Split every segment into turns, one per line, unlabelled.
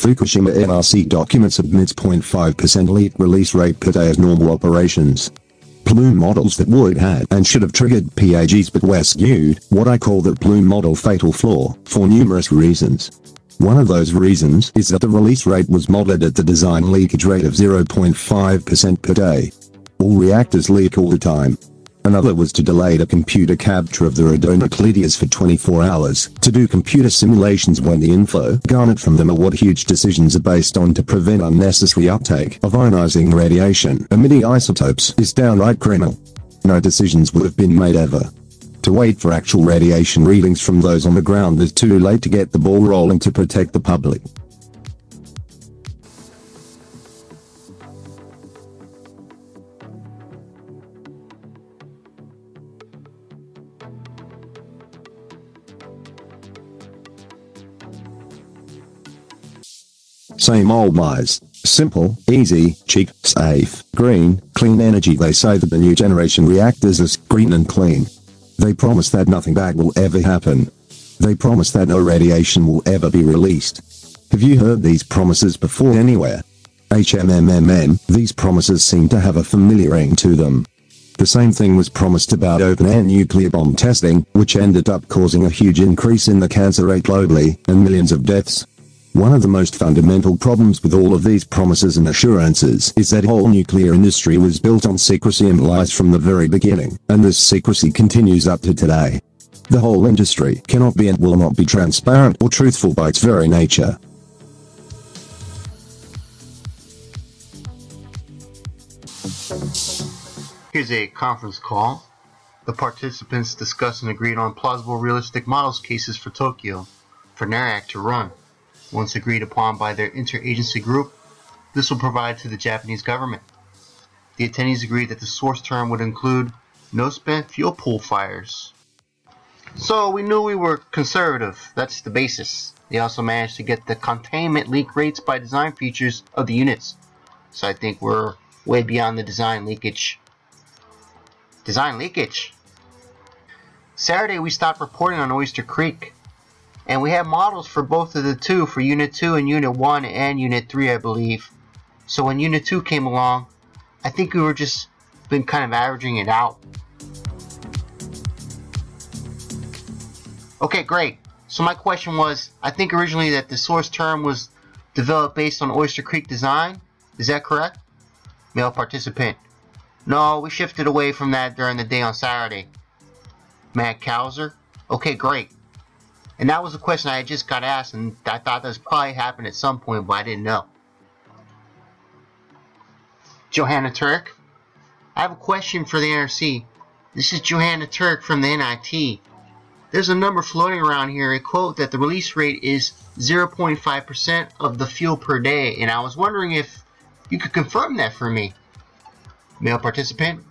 Fukushima NRC document submits 0.5% leak release rate per day as normal operations. Plume models that would had and should have triggered PAGs but were skewed, what I call the Plume model fatal flaw, for numerous reasons. One of those reasons is that the release rate was modeled at the design leakage rate of 0.5% per day. All reactors leak all the time. Another was to delay the computer capture of the radionuclides for 24 hours, to do computer simulations when the info garnered from them are what huge decisions are based on to prevent unnecessary uptake of ionizing radiation emitting isotopes is downright criminal. No decisions would have been made ever. To wait for actual radiation readings from those on the ground is too late to get the ball rolling to protect the public. Same old lies. Simple, easy, cheap, safe, green, clean energy. They say that the new generation reactors are green and clean. They promise that nothing bad will ever happen. They promise that no radiation will ever be released. Have you heard these promises before anywhere? HMMMM, these promises seem to have a familiar ring to them. The same thing was promised about open-air nuclear bomb testing, which ended up causing a huge increase in the cancer rate globally, and millions of deaths. One of the most fundamental problems with all of these promises and assurances is that whole nuclear industry was built on secrecy and lies from the very beginning, and this secrecy continues up to today. The whole industry cannot be and will not be transparent or truthful by its very nature.
Here's a conference call. The participants discuss and agreed on plausible realistic models cases for Tokyo for NARAC to run. Once agreed upon by their interagency group, this will provide to the Japanese government. The attendees agreed that the source term would include no spent fuel pool fires. So we knew we were conservative, that's the basis. They also managed to get the containment leak rates by design features of the units. So I think we're way beyond the design leakage. Design leakage. Saturday we stopped reporting on Oyster Creek. And we have models for both of the two, for Unit 2 and Unit 1 and Unit 3 I believe. So when Unit 2 came along, I think we were just been kind of averaging it out. Okay, great. So my question was, I think originally that the source term was developed based on Oyster Creek design. Is that correct? Male participant. No, we shifted away from that during the day on Saturday. Matt Cowser. Okay, great. And that was a question I just got asked, and I thought that was probably happened at some point, but I didn't know. Johanna Turk. I have a question for the NRC. This is Johanna Turk from the NIT. There's a number floating around here, a quote that the release rate is 0.5% of the fuel per day, and I was wondering if you could confirm that for me. Male participant?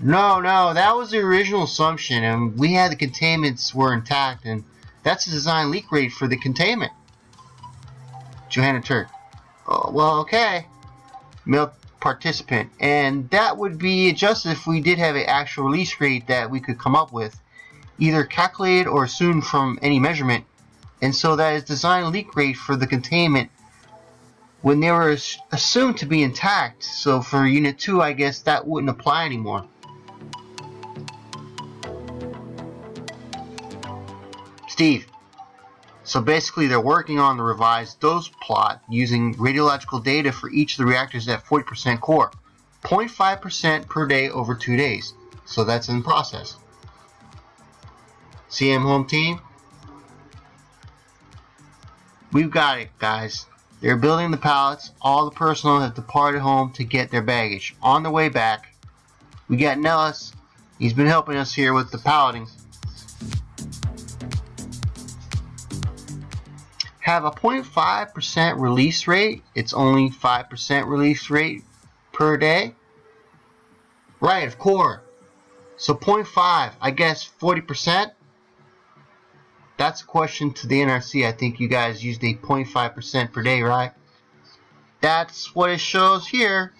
No, no, that was the original assumption, and we had the containments were intact, and that's the design leak rate for the containment. Johanna Turk. Oh, well, okay. Male participant. And that would be adjusted if we did have an actual release rate that we could come up with, either calculated or assumed from any measurement. And so that is design leak rate for the containment when they were assumed to be intact. So for Unit 2, I guess that wouldn't apply anymore. Steve. So basically they're working on the revised dose plot using radiological data for each of the reactors at 40% core. 0.5% per day over two days. So that's in process. CM home team. We've got it, guys. They're building the pallets. All the personnel have departed home to get their baggage. On the way back, we got Nellis. He's been helping us here with the palleting. Have a 0.5% release rate. It's only 5% release rate per day. Right, of course. So 0.5, I guess 40%. That's a question to the NRC. I think you guys used a 0.5% per day, right? That's what it shows here.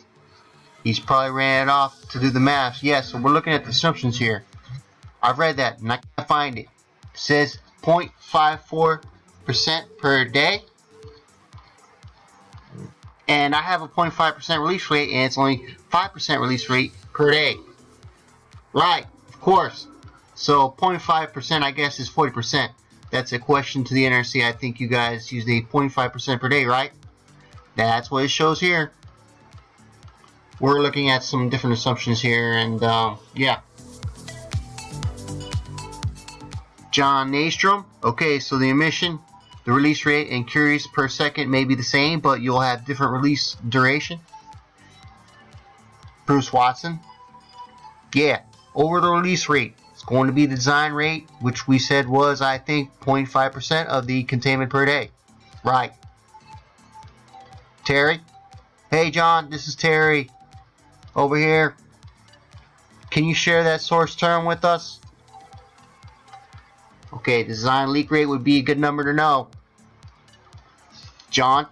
He's probably ran it off to do the math. Yes, yeah, so we're looking at the assumptions here. I've read that and I can't find it. It says 0.54% per day. And I have a 0.5% release rate and it's only 5% release rate per day. Right, of course. So 0.5% I guess is 40%. That's a question to the NRC. I think you guys use the 0.5% per day, right? That's what it shows here. We're looking at some different assumptions here and um, yeah. John Nastrom. Okay, so the emission, the release rate, and curies per second may be the same, but you'll have different release duration. Bruce Watson. Yeah, over the release rate. It's going to be the design rate, which we said was, I think, 0.5% of the containment per day. Right. Terry. Hey, John, this is Terry. Over here. Can you share that source term with us? Okay, the design leak rate would be a good number to know. John?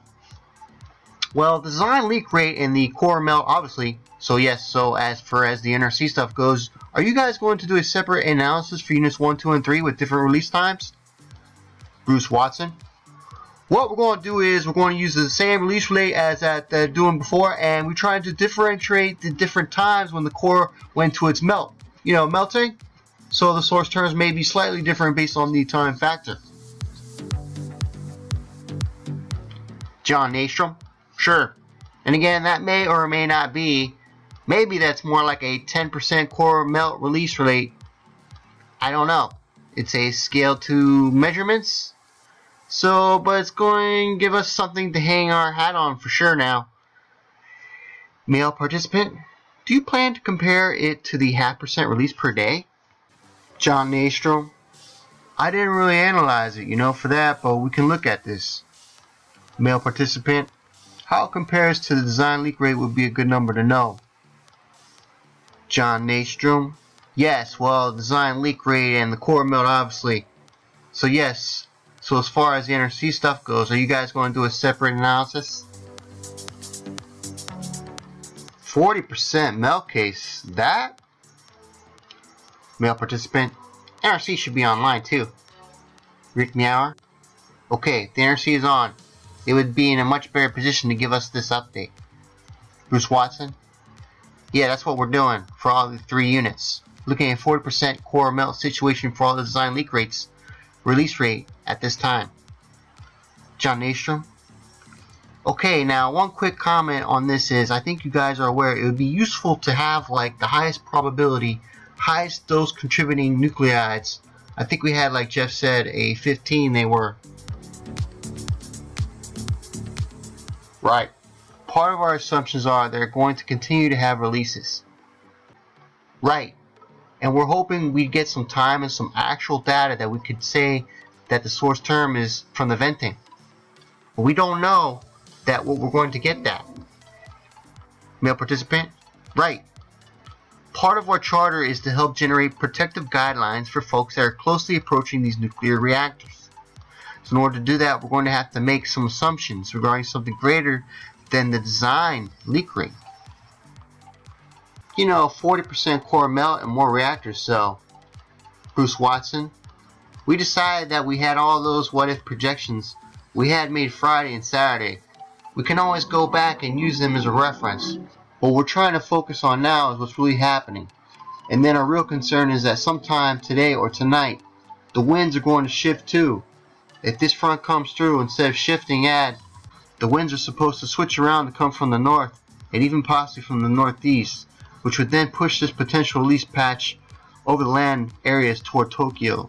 Well, design leak rate and the core melt, obviously. So yes, so as for as the NRC stuff goes, are you guys going to do a separate analysis for units 1, 2, and 3 with different release times? Bruce Watson? What we're going to do is we're going to use the same release rate as at doing before, and we're trying to differentiate the different times when the core went to its melt. You know, melting so the source terms may be slightly different based on the time factor. John Nastrom? Sure. And again, that may or may not be. Maybe that's more like a 10% core melt release rate. I don't know. It's a scale to measurements. So, but it's going to give us something to hang our hat on for sure now. Male participant, do you plan to compare it to the half percent release per day? John Nastrom. I didn't really analyze it, you know, for that, but we can look at this. Male participant. How it compares to the design leak rate would be a good number to know. John Nastrom. Yes, well, design leak rate and the core melt, obviously. So yes. So as far as the NRC stuff goes, are you guys going to do a separate analysis? 40% melt case. That Male participant. NRC should be online too. Rick Meower. Okay, the NRC is on. It would be in a much better position to give us this update. Bruce Watson. Yeah, that's what we're doing for all the three units. Looking at 40% core melt situation for all the design leak rates, release rate at this time. John Nastrom. Okay, now one quick comment on this is I think you guys are aware it would be useful to have like the highest probability highest dose contributing nuclides. I think we had, like Jeff said, a 15 they were. Right. Part of our assumptions are they're going to continue to have releases. Right. And we're hoping we get some time and some actual data that we could say that the source term is from the venting. But we don't know that what we're going to get that. Male participant? Right. Part of our charter is to help generate protective guidelines for folks that are closely approaching these nuclear reactors. So in order to do that, we're going to have to make some assumptions regarding something greater than the design leak rate. You know, 40% core melt and more reactors, so Bruce Watson, we decided that we had all those what if projections we had made Friday and Saturday. We can always go back and use them as a reference. What we're trying to focus on now is what's really happening. And then our real concern is that sometime today or tonight, the winds are going to shift too. If this front comes through, instead of shifting ad, the winds are supposed to switch around to come from the north and even possibly from the northeast, which would then push this potential release patch over the land areas toward Tokyo.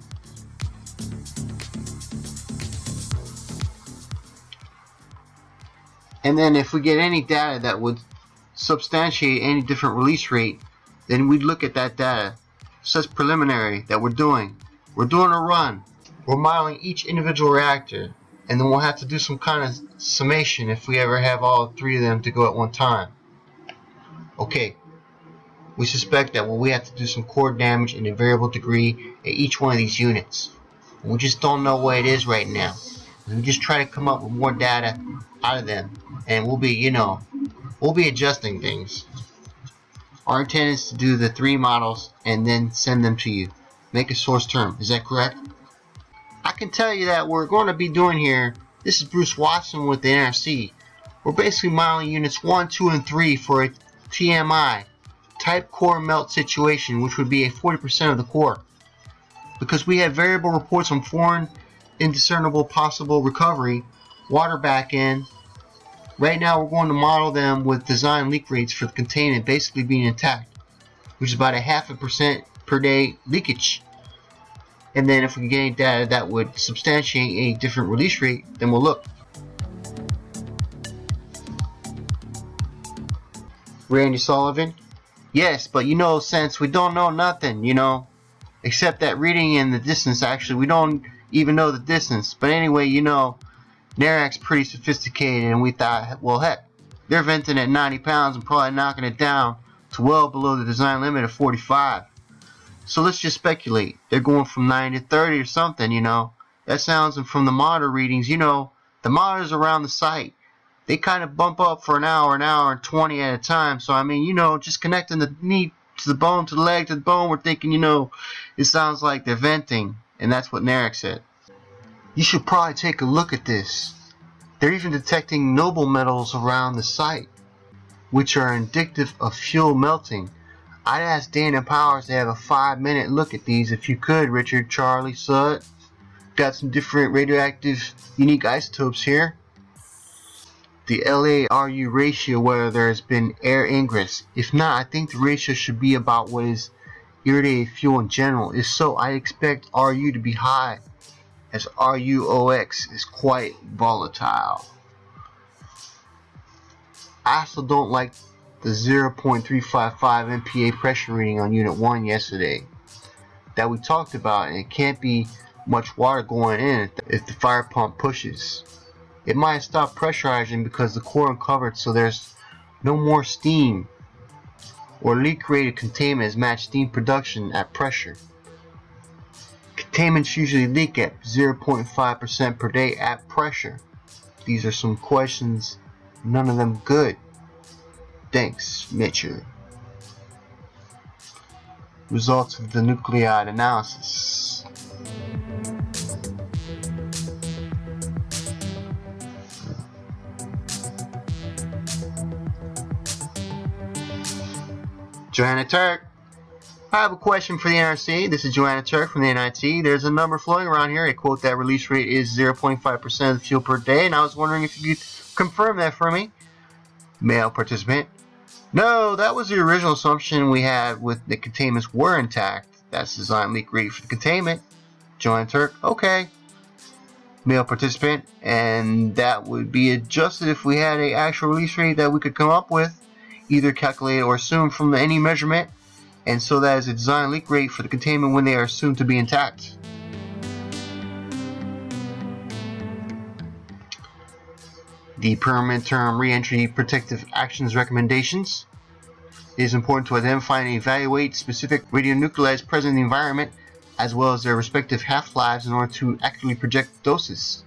And then if we get any data that would substantiate any different release rate, then we'd look at that data. Such preliminary that we're doing. We're doing a run. We're modeling each individual reactor, and then we'll have to do some kind of summation if we ever have all three of them to go at one time. Okay, we suspect that well, we have to do some core damage in a variable degree at each one of these units. We just don't know what it is right now. We just try to come up with more data out of them, and we'll be, you know, we'll be adjusting things. Our intent is to do the three models and then send them to you. make a source term. Is that correct? I can tell you that we're going to be doing here, this is Bruce Watson with the NRC. We're basically modeling units 1, 2, and 3 for a TMI, type core melt situation, which would be a 40% of the core. Because we have variable reports on foreign indiscernible possible recovery, water back in, right now we're going to model them with design leak rates for the containment basically being intact, which is about a half a percent per day leakage. And then if we can get any data that would substantiate a different release rate, then we'll look. Randy Sullivan? Yes, but you know, since we don't know nothing, you know, except that reading in the distance, actually, we don't even know the distance. But anyway, you know, NARAC's pretty sophisticated, and we thought, well, heck, they're venting at 90 pounds and probably knocking it down to well below the design limit of 45. So let's just speculate. They're going from 90 to 30 or something, you know. That sounds, and from the monitor readings, you know, the monitors around the site, they kind of bump up for an hour, an hour, and 20 at a time. So, I mean, you know, just connecting the knee to the bone, to the leg, to the bone, we're thinking, you know, it sounds like they're venting. And that's what NARAC said. You should probably take a look at this. They're even detecting noble metals around the site, which are indicative of fuel melting. I'd ask Dana Powers to have a five minute look at these if you could, Richard, Charlie, Sut. Got some different radioactive unique isotopes here. The LARU ratio, whether there has been air ingress. If not, I think the ratio should be about what is irradiated fuel in general. If so, I expect RU to be high, as RUOX is quite volatile. I also don't like the 0.355 MPa pressure reading on Unit 1 yesterday that we talked about, and it can't be much water going in if the fire pump pushes. It might stop pressurizing because the core uncovered so there's no more steam or leak rated containment is matched steam production at pressure. Containments usually leak at 0.5% per day at pressure. These are some questions, none of them good. Thanks, Mitchell. Results of the nuclide analysis. Joanna Turk. I have a question for the NRC. This is Joanna Turk from the NIT. There's a number floating around here. A quote that release rate is 0.5% of the fuel per day, and I was wondering if you could confirm that for me. Male participant. No, that was the original assumption we had with the containments were intact. That's design leak rate for the containment. Joanna Turk. Okay. Male participant, and that would be adjusted if we had a actual release rate that we could come up with either calculated or assumed from any measurement, and so that is a design leak rate for the containment when they are assumed to be intact. The permanent term reentry protective actions recommendations. It is important to identify and evaluate specific radionuclides present in the environment as well as their respective half-lives in order to accurately project doses.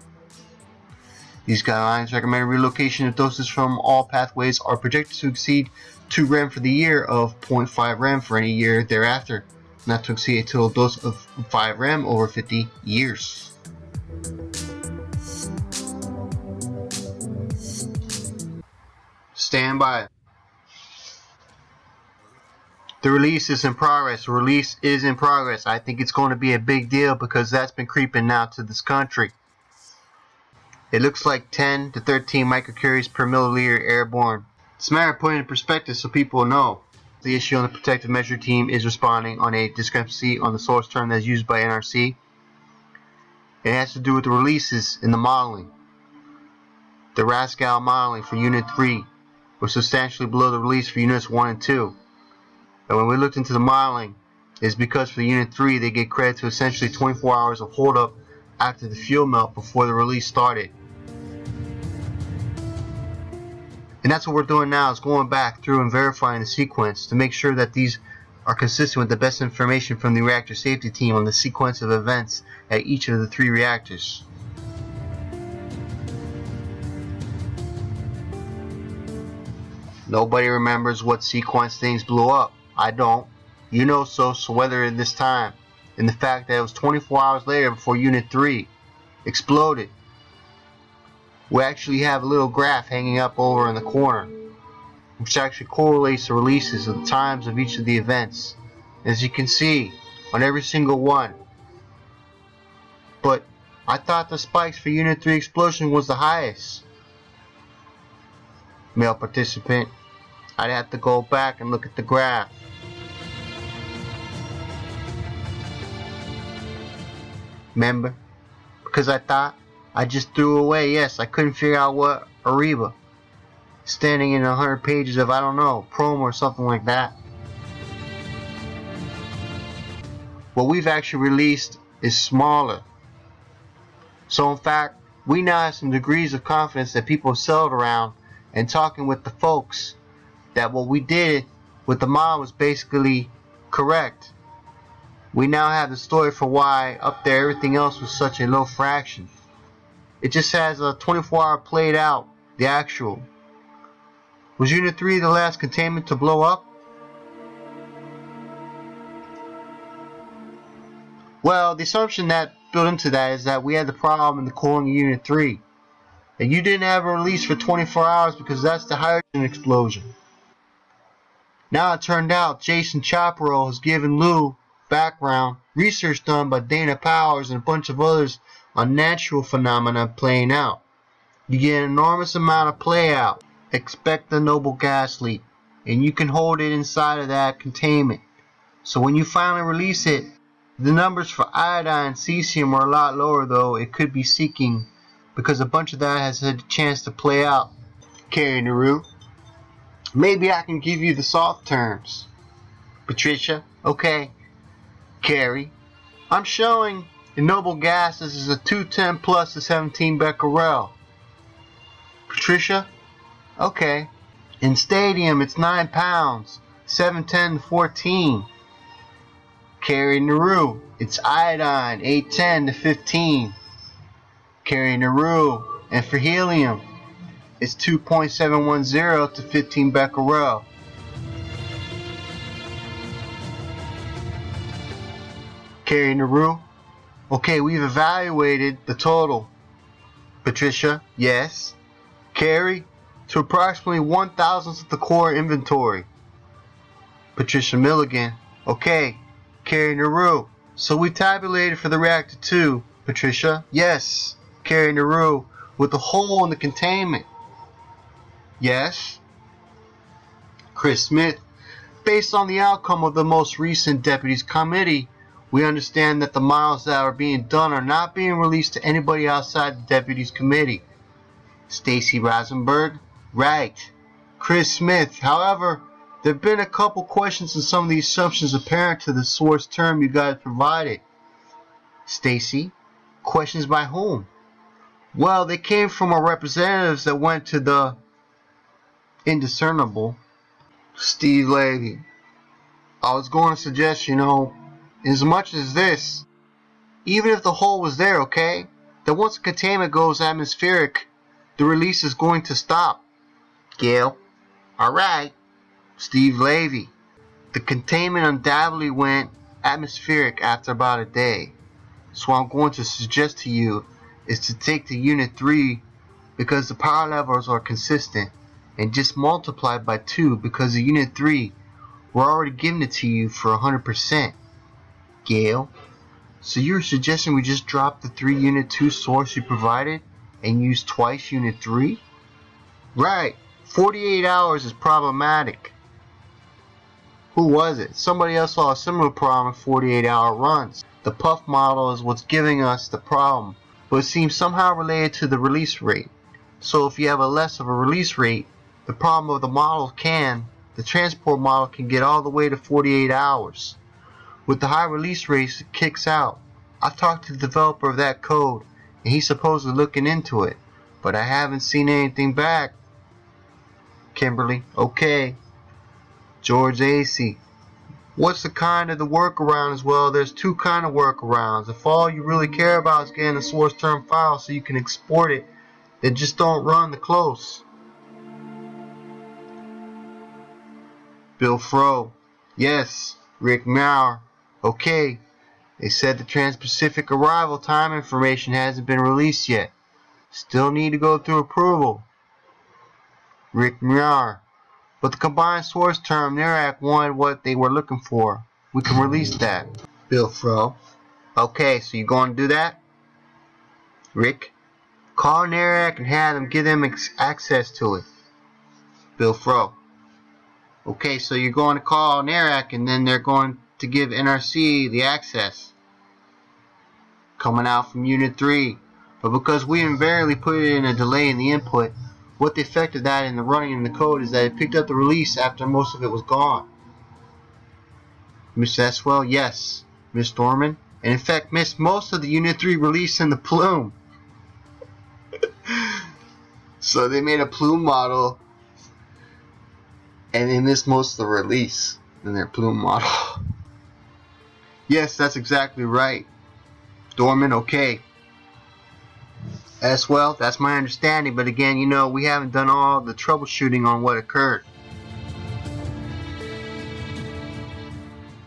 These guidelines recommend relocation of doses from all pathways are projected to exceed 2 rem for the year of 0.5 rem for any year thereafter, not to exceed a total dose of 5 rem over 50 years. Stand by. The release is in progress. Release is in progress. I think it's going to be a big deal because that's been creeping now to this country. It looks like 10 to 13 microcuries per milliliter airborne. It's a matter of putting in perspective so people know. The issue on the protective measure team is responding on a discrepancy on the source term that's used by NRC. It has to do with the releases in the modeling. The RASCAL modeling for Unit 3 was substantially below the release for Units 1 and 2. And when we looked into the modeling, it's because for Unit 3 they get credit to essentially 24 hours of holdup after the fuel melt before the release started. And that's what we're doing now is going back through and verifying the sequence to make sure that these are consistent with the best information from the reactor safety team on the sequence of events at each of the three reactors. Nobody remembers what sequence things blew up. I don't. You know so, so whether in this time. in the fact that it was 24 hours later before Unit 3 exploded. We actually have a little graph hanging up over in the corner, which actually correlates the releases of the times of each of the events. As you can see, on every single one. But I thought the spikes for Unit 3 explosion was the highest. Male participant, I'd have to go back and look at the graph. Remember? Because I thought I just threw away. Yes, I couldn't figure out what Ariba. Standing in a hundred pages of I don't know, promo or something like that. What we've actually released is smaller. So in fact, we now have some degrees of confidence that people have settled around and talking with the folks that what we did with the mom was basically correct. We now have the story for why up there everything else was such a low fraction. It just has a 24 hour played out, the actual. Was Unit 3 the last containment to blow up? Well, the assumption that built into that is that we had the problem in the cooling of Unit 3. And you didn't have a release for 24 hours because that's the hydrogen explosion. Now it turned out Jason Chaparro has given Lou background research done by Dana Powers and a bunch of others on natural phenomena playing out. You get an enormous amount of play out. Expect the noble gas leak. And you can hold it inside of that containment. So when you finally release it, the numbers for iodine and cesium are a lot lower though it could be seeking because a bunch of that has had a chance to play out. Carrie Naru. Maybe I can give you the soft terms. Patricia, okay. Carrie, I'm showing in noble gases is a 210 plus a 17 becquerel. Patricia, okay. In stadium, it's 9 pounds, 710 to 14. Carrie Naru, it's iodine, 810 to 15. Carrie Naru, and for helium, it's 2.710 to 15 becquerel. Carrie Naru, okay, we've evaluated the total. Patricia, yes. Carrie, to approximately one thousandth of the core inventory. Patricia Milligan, okay. Carrie Naru, so we tabulated for the reactor 2. Patricia, yes. Carrie Naru, with a hole in the containment. Yes. Chris Smith, based on the outcome of the most recent Deputies Committee, we understand that the miles that are being done are not being released to anybody outside the Deputies Committee. Stacy Rosenberg, right. Chris Smith, however, there have been a couple questions and some of the assumptions apparent to the source term you guys provided. Stacy, questions by whom? Well, they came from our representatives that went to the indiscernible Steve Levy. I was going to suggest, you know, as much as this, even if the hole was there, okay, that once the containment goes atmospheric, the release is going to stop. Gail. Alright. Steve Levy. The containment undoubtedly went atmospheric after about a day. So I'm going to suggest to you is to take the unit 3 because the power levels are consistent and just multiply by 2 because the unit 3 we're already giving it to you for 100%. Gail, so you're suggesting we just drop the 3 unit 2 source you provided and use twice unit 3? Right, 48 hours is problematic. Who was it? Somebody else saw a similar problem with 48 hour runs. The puff model is what's giving us the problem, but it seems somehow related to the release rate. So if you have a less of a release rate, the problem of the model can, the transport model can get all the way to 48 hours. With the high release rates, it kicks out. I've talked to the developer of that code, and he's supposedly looking into it, but I haven't seen anything back. Kimberly, okay. George AC. What's the kind of the workaround as well? There's two kind of workarounds. If all you really care about is getting a source term file so you can export it, then just don't run the close. Bill Fro. Yes. Rick Maurer. Okay. They said the Trans-Pacific arrival time information hasn't been released yet. Still need to go through approval. Rick Miar. But the combined source term NARAC wanted what they were looking for. We can release that. Bill Fro. Okay, so you going to do that? Rick. Call NARAC and have them give them access to it. Bill Fro. Okay, so you're going to call NARAC and then they're going to give NRC the access. Coming out from Unit 3. But because we invariably put in a delay in the input, what the effect of that in the running in the code is that it picked up the release after most of it was gone. Miss Eswell, yes. Miss Dorman, and in fact missed most of the Unit 3 release in the plume. so they made a plume model and they missed most of the release in their plume model. yes, that's exactly right. Dorman, okay. As well, that's my understanding, but again, you know, we haven't done all the troubleshooting on what occurred.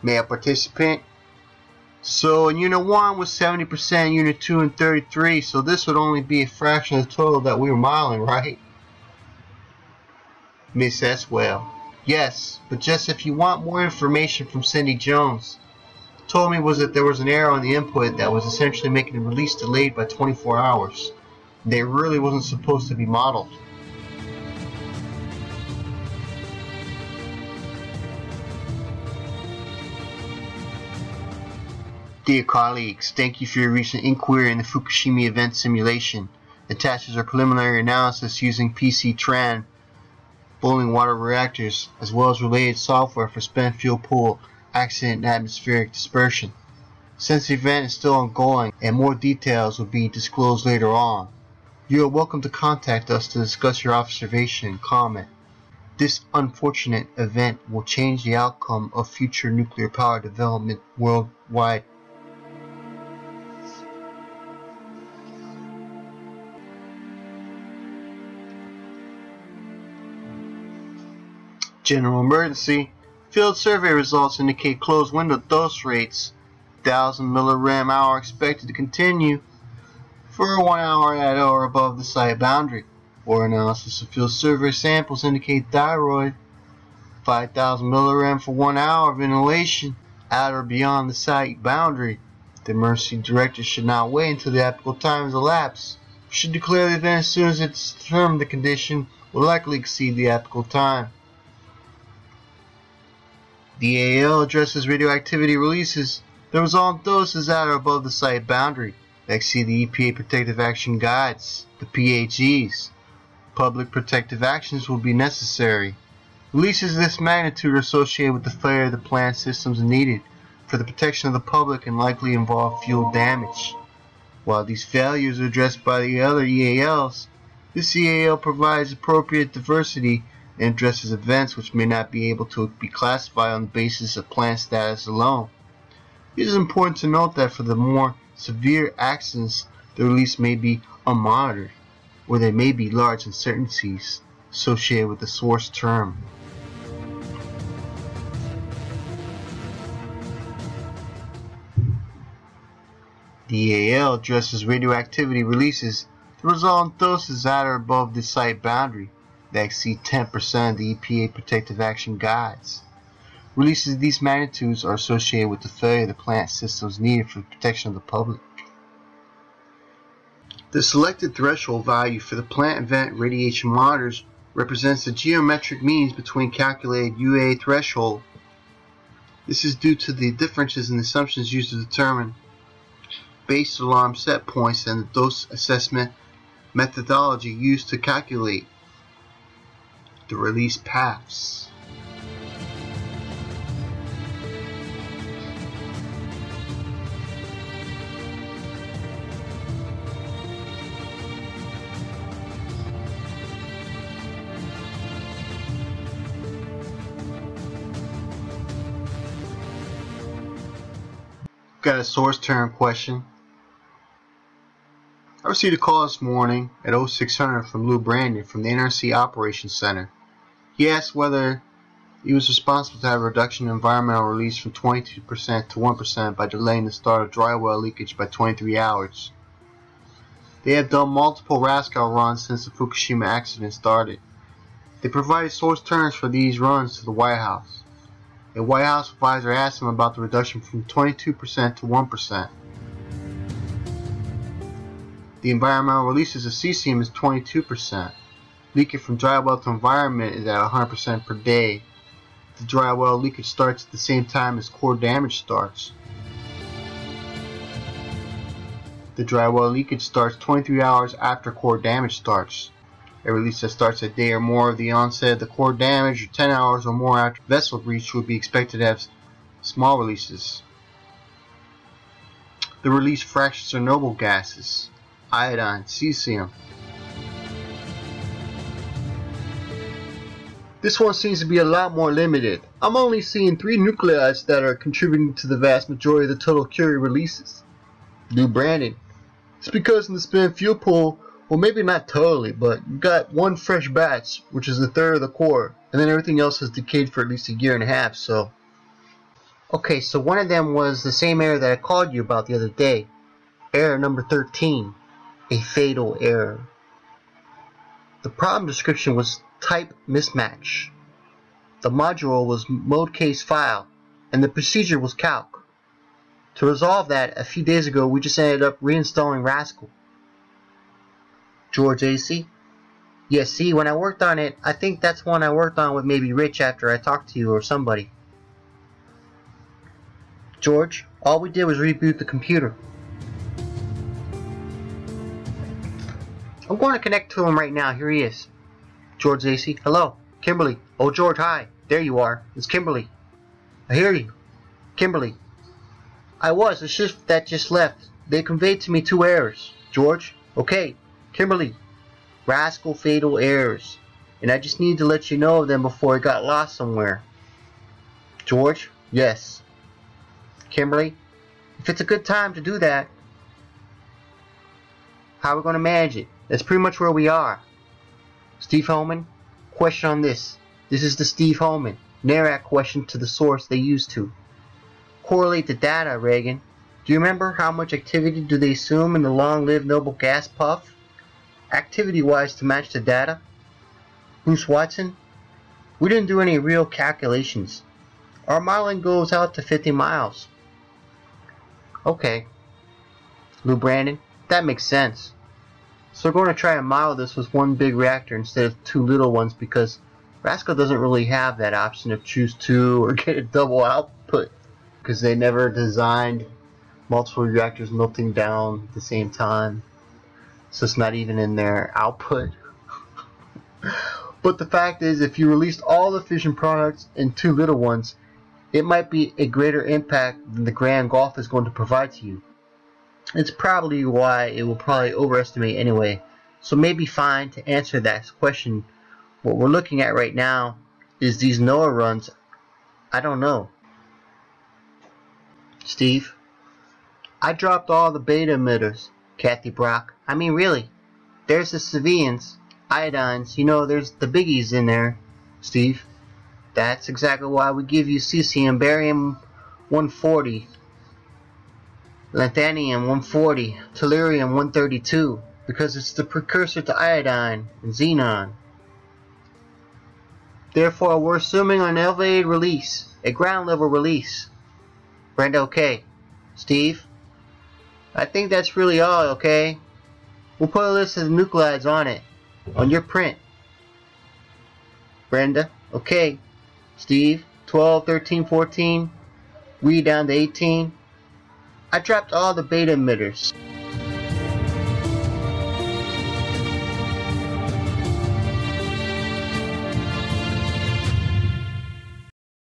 Male participant. So in Unit 1 was 70%, Unit 2 and 33, so this would only be a fraction of the total that we were modeling, right? Miss Eswell. Yes, but just if you want more information from Cindy Jones. Told me was that there was an error on the input that was essentially making the release delayed by 24 hours. They really wasn't supposed to be modeled. Dear colleagues, thank you for your recent inquiry in the Fukushima event simulation. Attaches our preliminary analysis using PC-TRAN boiling water reactors, as well as related software for spent fuel pool accident and atmospheric dispersion. Since the event is still ongoing and more details will be disclosed later on, you are welcome to contact us to discuss your observation and comment. This unfortunate event will change the outcome of future nuclear power development worldwide. General emergency. Field survey results indicate closed window dose rates. 1000 millirem hour expected to continue for one hour at or above the site boundary. Or analysis of field survey samples indicate thyroid. 5000 millirem for one hour of inhalation at or beyond the site boundary. The emergency director should not wait until the applicable time has elapsed. Should declare the event as soon as it's determined the condition will likely exceed the applicable time. The AL addresses radioactivity releases. The resultant doses at or above the site boundary that exceed the EPA Protective Action Guides, the PAGs. Public protective actions will be necessary. Releases of this magnitude are associated with the failure of the plant systems needed for the protection of the public and likely involve fuel damage. While these failures are addressed by the other EALs, this EAL provides appropriate diversity and addresses events which may not be able to be classified on the basis of plant status alone. It is important to note that for the more severe accidents, the release may be unmonitored, or there may be large uncertainties associated with the source term. The addresses radioactivity releases the resultant doses at or above the site boundary that exceed 10% of the EPA Protective Action Guides. Releases of these magnitudes are associated with the failure of the plant systems needed for the protection of the public. The selected threshold value for the plant event radiation monitors represents the geometric means between calculated UA threshold. This is due to the differences in the assumptions used to determine base alarm set points and the dose assessment methodology used to calculate release paths. Got a source term question. I received a call this morning at 0600 from Lou Brandon from the NRC Operations Center. He asked whether He was responsible to have a reduction in environmental release from 22% to 1% by delaying the start of dry well leakage by 23 hours. They have done multiple RASCAL runs since the Fukushima accident started. They provided source terms for these runs to the White House. A White House advisor asked him about the reduction from 22% to 1%. The environmental releases of cesium is 22%. Leakage from dry well to environment is at 100% per day. The dry well leakage starts at the same time as core damage starts. The dry well leakage starts 23 hours after core damage starts. A release that starts a day or more of the onset of the core damage or 10 hours or more after vessel breach would be expected to have small releases. The release fractions are noble gases, iodine, cesium. This one seems to be a lot more limited. I'm only seeing three nuclides that are contributing to the vast majority of the total Curie releases. Lou Brandon. It's because in the spent fuel pool, well maybe not totally, but you got one fresh batch, which is a third of the core, and then everything else has decayed for at least a year and a half, so. Okay, so one of them was the same error that I called you about the other day. Error number 13. A fatal error. The problem description was type mismatch. The module was mode case file, and the procedure was calc. To resolve that, a few days ago, we just ended up reinstalling Rascal. George AC? Yes, see, when I worked on it, I think that's one I worked on with maybe Rich after I talked to you or somebody. George, all we did was reboot the computer. I'm going to connect to him right now. Here he is. George AC. Hello. Kimberly. Oh, George, hi. There you are. It's Kimberly. I hear you. Kimberly. I was. The shift that just left. They conveyed to me two errors. George. Okay. Kimberly. Rascal fatal errors. And I just need to let you know of them before it got lost somewhere. George. Yes. Kimberly. If it's a good time to do that, how are we going to manage it? That's pretty much where we are. Steve Holman, question on this. This is the Steve Holman NARAC question to the source they used to. Correlate the data, Reagan. Do you remember how much activity do they assume in the long-lived noble gas puff? Activity-wise to match the data? Bruce Watson? We didn't do any real calculations. Our modeling goes out to 50 miles. Okay. Lou Brandon, that makes sense. So we're going to try and model this with one big reactor instead of two little ones because Rascal doesn't really have that option of choose two or get a double output because they never designed multiple reactors melting down at the same time. So it's not even in their output. but the fact is, if you released all the fission products in two little ones, it might be a greater impact than the Grand Gulf is going to provide to you. It's probably why it will probably overestimate anyway. So maybe fine to answer that question. What we're looking at right now is these NOAA runs. I don't know. Steve? I dropped all the beta emitters, Kathy Brock. I mean really. There's the civilians, iodines, you know there's the biggies in there, Steve. That's exactly why we give you cesium, barium 140, lanthanum 140, tellurium 132, because it's the precursor to iodine and xenon. Therefore, we're assuming an elevated release, a ground level release. Brenda, okay. Steve? I think that's really all, okay? We'll put a list of the nuclides on it, on your print. Brenda, okay. Steve, 12, 13, 14. We down to 18. I dropped all the beta emitters.